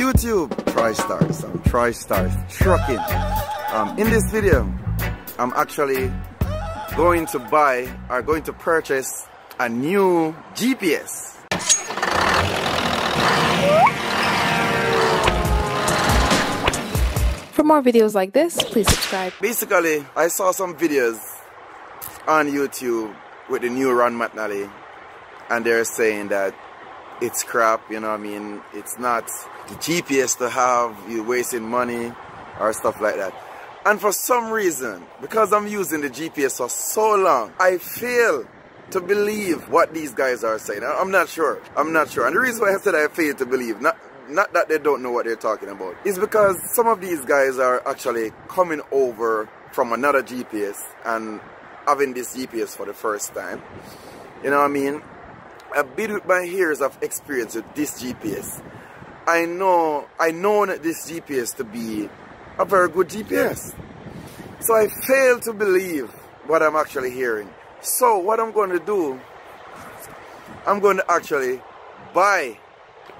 YouTube, TroyStarz. I'm TroyStarz Trucking. Um, in this video, I'm actually going to buy or going to purchase a new GPS. For more videos like this, please subscribe. Basically, I saw some videos on YouTube with the new Rand McNally and they're saying that it's crap, you know I mean? It's not the GPS to have, you're wasting money or stuff like that. And for some reason, because I'm using the GPS for so long, I fail to believe what these guys are saying. I'm not sure. I'm not sure. And the reason why I said I fail to believe, not not that they don't know what they're talking about, is because some of these guys are actually coming over from another GPS and having this GPS for the first time. You know what I mean? A bit with my years of experience with this GPS, I know I know this GPS to be a very good GPS. So I fail to believe what I'm actually hearing. So what I'm going to do, I'm going to actually buy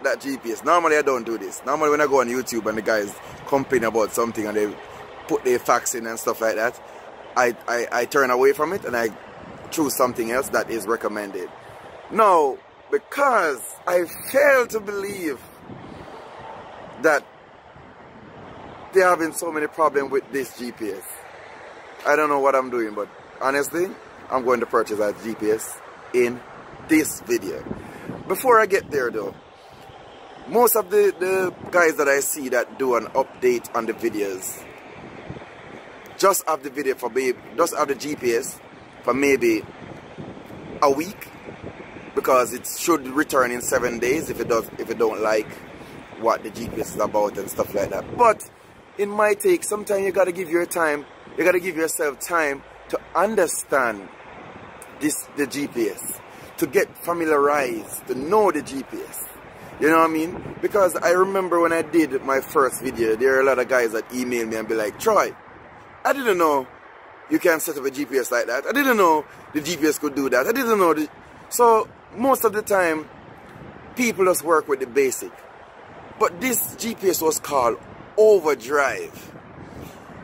that GPS. Normally I don't do this. Normally when I go on YouTube and the guys complain about something and they put their facts in and stuff like that, I, I, I turn away from it and I choose something else that is recommended. Now, because I fail to believe that they're having so many problems with this GPS. I don't know what I'm doing, but honestly, I'm going to purchase that GPS in this video. Before I get there though, most of the, the guys that I see that do an update on the videos just have the video for maybe just have the GPS for maybe a week because it should return in seven days if it does if it don't like what the GPS is about and stuff like that. But in my take, sometimes you gotta give your time, you gotta give yourself time to understand this the GPS, to get familiarized, to know the GPS. You know what I mean? Because I remember when I did my first video, there are a lot of guys that email me and be like, Troy, I didn't know you can set up a GPS like that. I didn't know the GPS could do that. I didn't know the... So, most of the time, people just work with the basic. But this GPS was called OverDryve.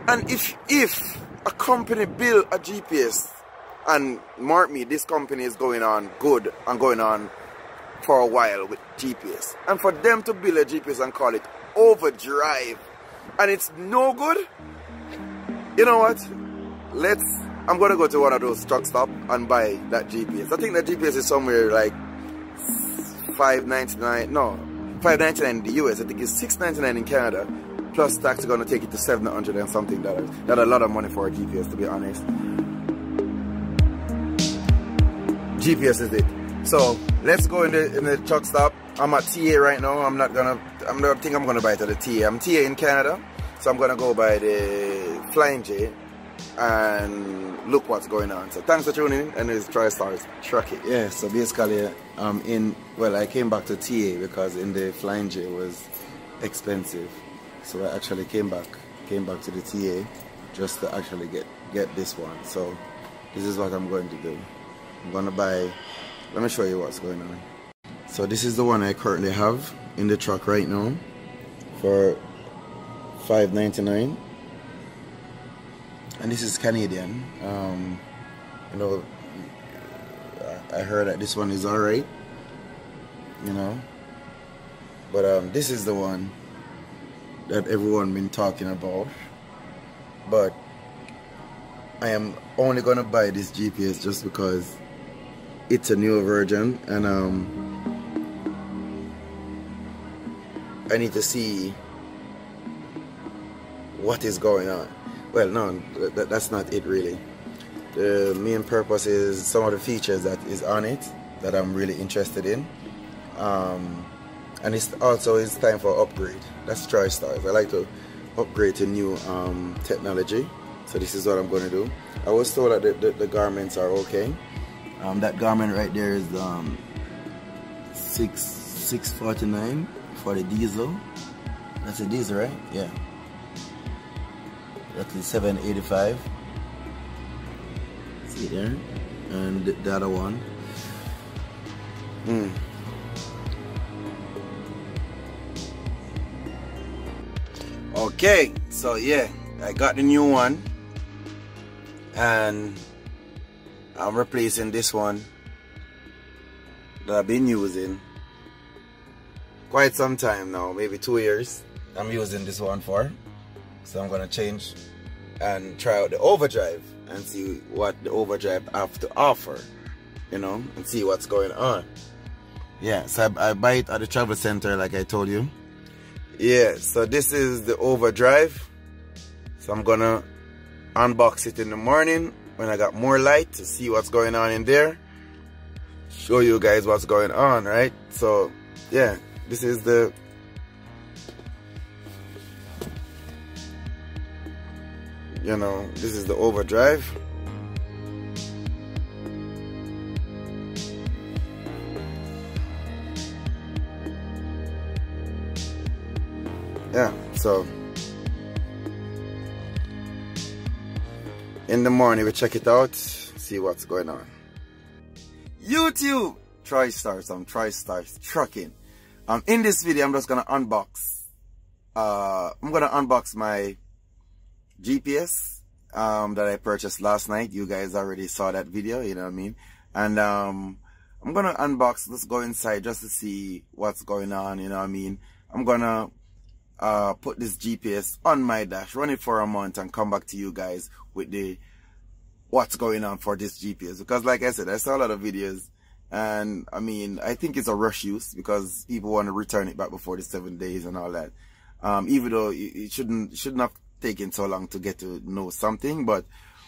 And if, if a company build a GPS, and mark me, this company is going on good and going on for a while with GPS. And for them to build a GPS and call it OverDryve and it's no good, you know what? Let's, I'm gonna go to one of those truck stop and buy that GPS. I think the GPS is somewhere like 5.99, no, 5.99 in the US. I think it's 6.99 in Canada. Plus tax is gonna take it to 700 and something dollars. That's a lot of money for a GPS to be honest. GPS is it. So let's go in the in the truck stop. I'm at TA right now. I'm not gonna. I'm not think I'm gonna buy it at the TA. I'm TA in Canada, so I'm gonna go by the Flying J and look what's going on. So thanks for tuning in, and it's TroyStarz Trucking. Yeah. So basically, um, in well, I came back to TA because in the Flying J was expensive, so I actually came back came back to the TA just to actually get get this one. So this is what I'm going to do. I'm gonna buy let me show you what's going on so this is the one I currently have in the truck right now for 5.99 and this is Canadian um, you know I heard that this one is alright you know. But um, this is the one that everyone been talking about. But I am only gonna buy this GPS just because it's a newer version and um, I need to see what is going on. Well, no, that, that's not it really. The main purpose is some of the features that is on it that I'm really interested in. Um, and it's also it's time for upgrade. That's TroyStarz. I like to upgrade to new um, technology. So this is what I'm going to do. I was told that the, the, the Garmins are okay. Um, that Garmin right there is um, six six forty nine for the diesel. That's a diesel, right? Yeah. That is seven eighty five. See there, and the, the other one. Hmm. Okay, so yeah, I got the new one and I'm replacing this one that I've been using quite some time now, maybe two years. I'm using this one for. So I'm gonna change and try out the OverDryve and see what the OverDryve have to offer, you know, and see what's going on. Yeah, so I, I buy it at the travel center like I told you. Yeah, so this is the OverDryve. So I'm gonna unbox it in the morning when I got more light to see what's going on in there. Show you guys what's going on, right? So yeah, this is the you know, this is the OverDryve. Yeah, so in the morning we check it out, see what's going on. YouTube! TroyStar, I'm TroyStar trucking. Um, in this video, I'm just gonna unbox. Uh, I'm gonna unbox my GPS um, that I purchased last night. You guys already saw that video, you know what I mean? And um, I'm gonna unbox. Let's go inside just to see what's going on. You know what I mean? I'm gonna uh, put this GPS on my dash, run it for a month, and come back to you guys with the what's going on for this GPS. Because, like I said, I saw a lot of videos and I mean, I think it's a rush use because people want to return it back before the seven days and all that. Um, even though it shouldn't, shouldn't have taken so long to get to know something, but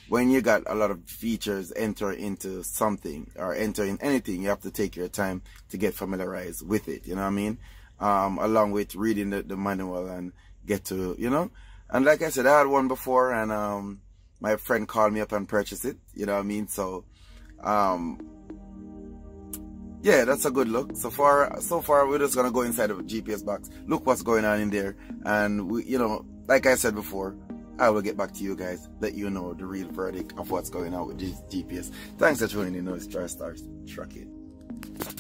when you got a lot of features enter into something or enter in anything, you have to take your time to get familiarized with it. You know what I mean? Um, along with reading the, the manual and get to, you know, and like I said, I had one before and, um, my friend called me up and purchased it. You know what I mean? So, um, yeah, that's a good look. So far, so far, we're just gonna go inside of a GPS box, look what's going on in there, and we, you know, like I said before, I will get back to you guys, let you know the real verdict of what's going on with this GPS. Thanks for tuning in. It's TroyStar Trucking.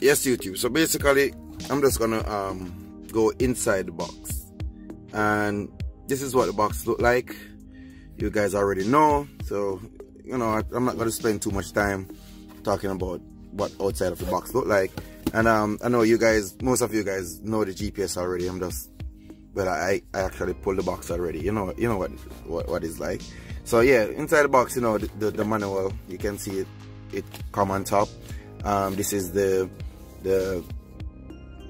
Yes, YouTube. So basically, I'm just gonna um go inside the box, and this is what the box look like. You guys already know, so you know I, I'm not gonna spend too much time talking about what outside of the box look like. And um, I know you guys, most of you guys know the GPS already. I'm just, but I, I actually pulled the box already. You know, you know what, what, it's like. So yeah, inside the box, you know, the, the, the manual, you can see it, it come on top. Um, this is the, the,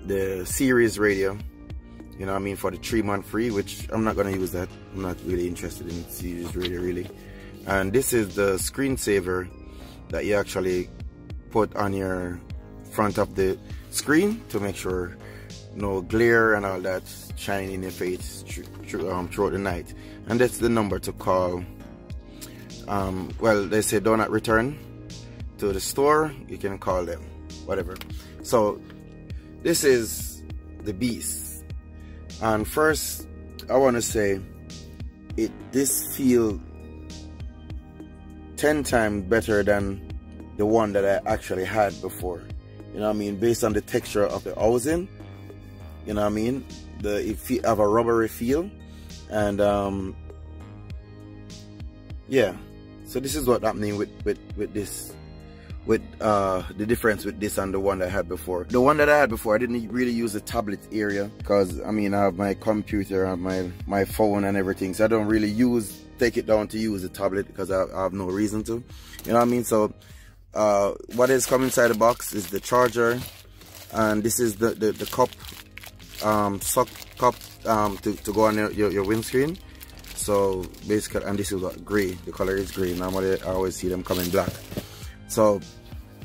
the Sirius radio. You know I mean? For the three month free, which I'm not to use that. I'm not really interested in Sirius radio really. And this is the screensaver that you actually put on your front of the screen to make sure no glare and all that shining in your face um, throughout the night and that's the number to call um, well they say do not return to the store you can call them whatever so this is the beast and first I want to say it this feel 10 times better than the one that I actually had before. You know what I mean? Based on the texture of the housing. You know what I mean? The it have a rubbery feel. And um yeah. So this is what happening with, with, with this with uh, the difference with this and the one that I had before. The one that I had before, I didn't really use the tablet area because I mean I have my computer, and my my phone and everything, so I don't really use take it down to use the tablet because I, I have no reason to. You know what I mean? So uh, what is coming inside the box is the charger and this is the, the, the cup um, sock cup um, to, to go on your, your, your, windscreen. So basically and this is what gray. The color is gray. Normally I always see them coming black. So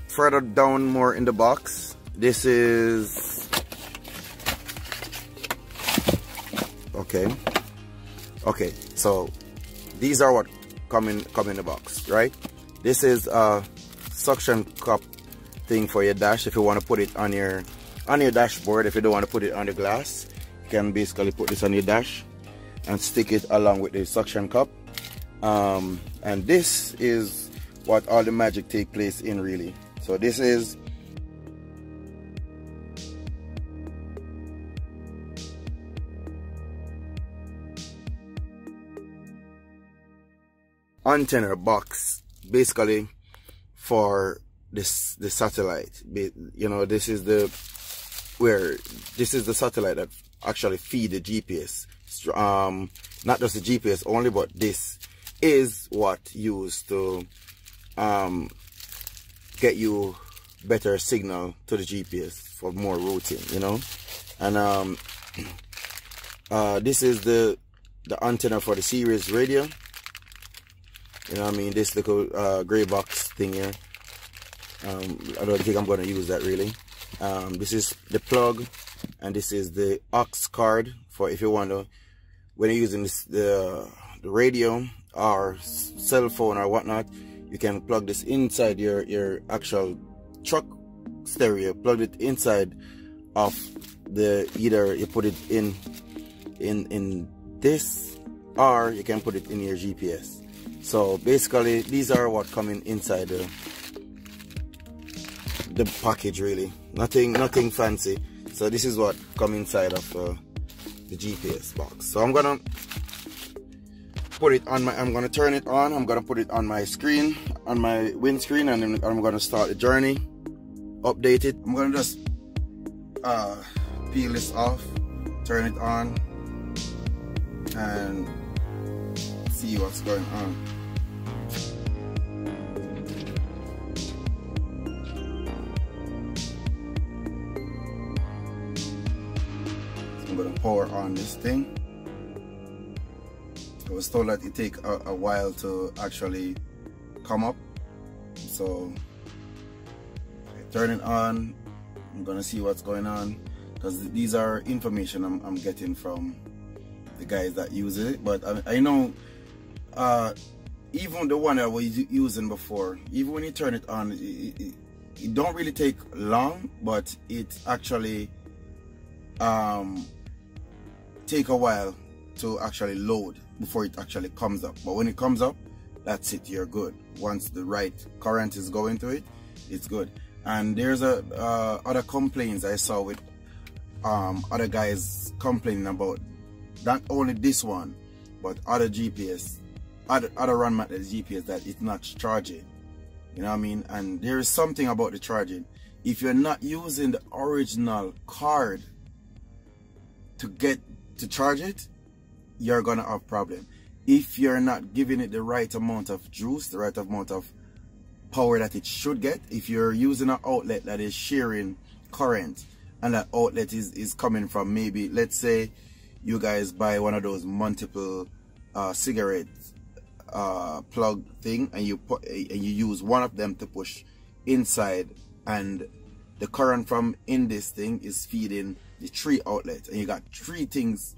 further down more in the box. This is okay. Okay so these are what come in come in the box right? This is a suction cup thing for your dash if you want to put it on your on your dashboard if you don't want to put it on the glass you can basically put this on your dash and stick it along with the suction cup. Um, and this is what all the magic take place in really. So this is antenna box basically for this the satellite. You know this is the where this is the satellite that actually feed the GPS um not just the GPS only but this is what used to um get you better signal to the GPS for more routing you know? And um uh this is the the antenna for the Sirius radio. You know I mean? This little uh, gray box thing here. Um, I don't think I'm going to use that really um, this is the plug and this is the aux card for if you want to when you're using this, the, the radio or cell phone or whatnot you can plug this inside your your actual truck stereo. Plug it inside of the either you put it in in in this or you can put it in your GPS so basically these are what coming inside the the package really nothing nothing fancy. So this is what come inside of uh, the GPS box. So I'm gonna put it on my I'm gonna turn it on. I'm gonna put it on my screen on my windscreen and then I'm gonna start the journey. Update it. I'm gonna just uh, peel this off turn it on and see what's going on Pour on this thing. I was told that it take a, a while to actually come up. So I turn it on. I'm gonna see what's going on because these are information I'm, I'm, getting from the guys that use it. But I, I know uh, even the one I was using before, even when you turn it on, it, it, it don't really take long, but it actually um, take a while to actually load before it actually comes up. But when it comes up, that's it, you're good. Once the right current is going to it, it's good. And there's a uh, other complaints I saw with um, other guys complaining about not only this one, but other GPS, other, other run methods GPS that it's not charging. You know what I mean? And there is something about the charging. If you're not using the original card to get to charge it, you're gonna have problem. If you're not giving it the right amount of juice, the right amount of power that it should get, if you're using an outlet that is sharing current and that outlet is, is coming from maybe, let's say you guys buy one of those multiple uh, cigarette uh, plug thing and you put and you use one of them to push inside and the current from in this thing is feeding the three outlets and you got three things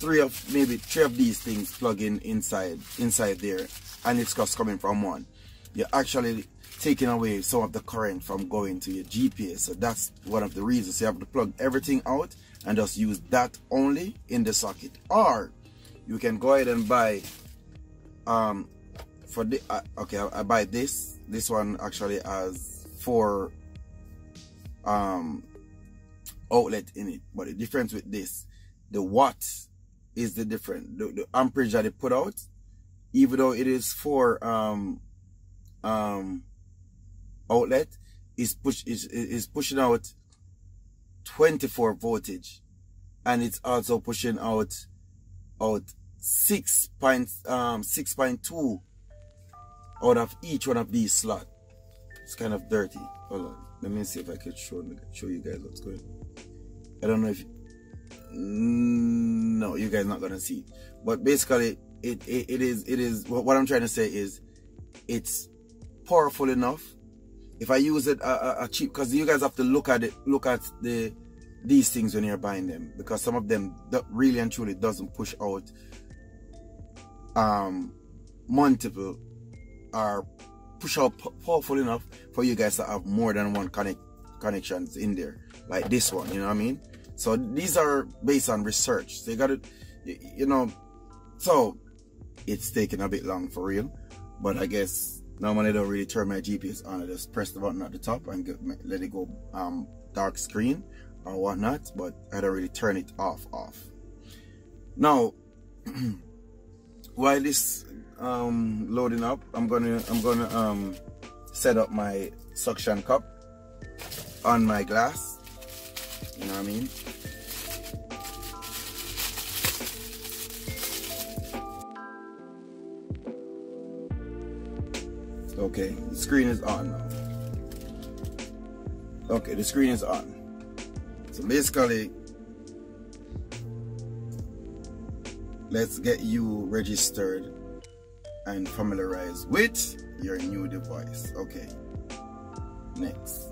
three of maybe three of these things plugging inside inside there and it's just coming from one. You're actually taking away some of the current from going to your GPS so that's one of the reasons you have to plug everything out and just use that only in the socket. Or you can go ahead and buy um for the uh, okay I, I buy this this one actually has four um outlet in it. But the difference with this, the watts is the different. The, the amperage that they put out, even though it is for um um outlet, is push is is pushing out 24 voltage, and it's also pushing out out six point um six point two out of each one of these slots. It's kind of dirty. Hold on. Let me see if I can show show you guys what's going. I don't know if no, you guys not gonna see. But basically, it, it it is it is what I'm trying to say is it's powerful enough. If I use it a, a cheap, because you guys have to look at it, look at the these things when you're buying them because some of them that really and truly doesn't push out um multiple or push out powerful enough for you guys to have more than one connect connections in there like this one you know what i mean? So these are based on research so you gotta you know so it's taking a bit long for real but i guess normally I don't really turn my gps on i just press the button at the top and get, let it go um dark screen or whatnot but i don't really turn it off off. Now while this um, loading up, I'm gonna I'm gonna um, set up my suction cup on my glass. You know what I mean? Okay, the screen is on now. Okay, the screen is on. So basically, let's get you registered and familiarized with your new device. Okay, next.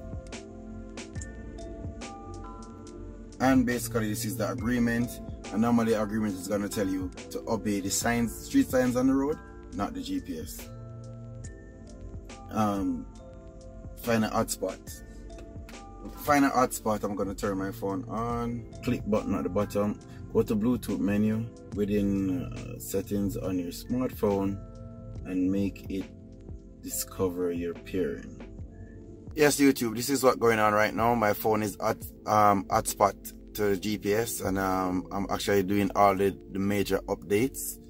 And basically, this is the agreement. And normally, the agreement is going to tell you to obey the signs, street signs on the road, not the GPS um, find a hotspot. Find a hotspot, I'm gonna turn my phone on. Click button at the bottom. Go to Bluetooth menu within uh, settings on your smartphone and make it discover your peering. Yes, YouTube, this is what going on right now. My phone is at um, hotspot to the GPS and um, I'm actually doing all the, the major updates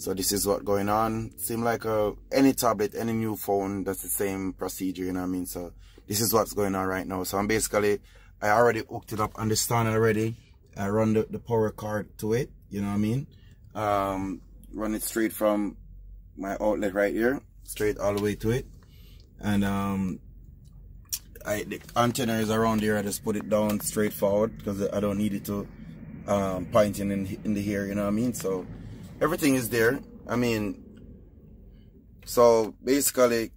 so this is what going on. Seem like a, any tablet, any new phone, that's the same procedure, you know what I mean? So this is what's going on right now. So I'm basically, I already hooked it up on the stand already. I run the, the power card to it, you know what I mean? Um, run it straight from my outlet right here, straight all the way to it. And um, I, the antenna is around here. I just put it down straight forward because I don't need it to um, point in, in the hair, you know what I mean? So everything is there. I mean, so basically,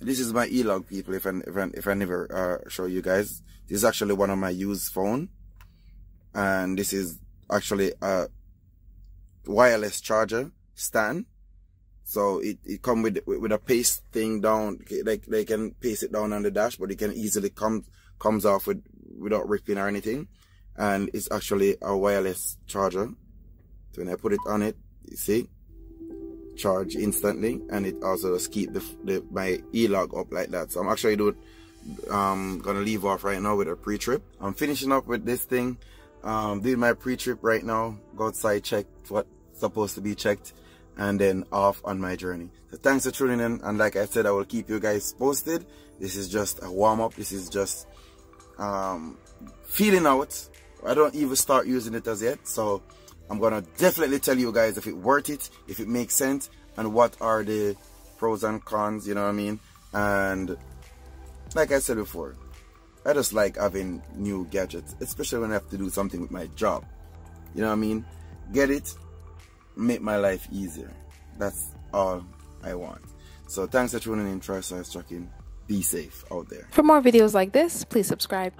this is my e-log people. If I if I, if I never uh, show you guys, this is actually one of my used phone, and this is actually a wireless charger stand. So it, it come with with a paste thing down. Like they can paste it down on the dash, but it can easily come comes off with without ripping or anything. And it's actually a wireless charger. So when I put it on it, you see charge instantly and it also just keep the, the my e-log up like that. So i'm actually doing um gonna leave off right now with a pre-trip. I'm finishing up with this thing. Um doing my pre-trip right now go outside check what's supposed to be checked and then off on my journey. So thanks for tuning in and like i said i will keep you guys posted. This is just a warm-up. This is just um feeling out. I don't even start using it as yet so I'm gonna definitely tell you guys if it worth it, if it makes sense, and what are the pros and cons, you know what I mean? And like I said before, I just like having new gadgets, especially when I have to do something with my job. You know what I mean? Get it, make my life easier. That's all I want. So thanks for tuning in, TroyStarz Trucking. Be safe out there. For more videos like this, please subscribe.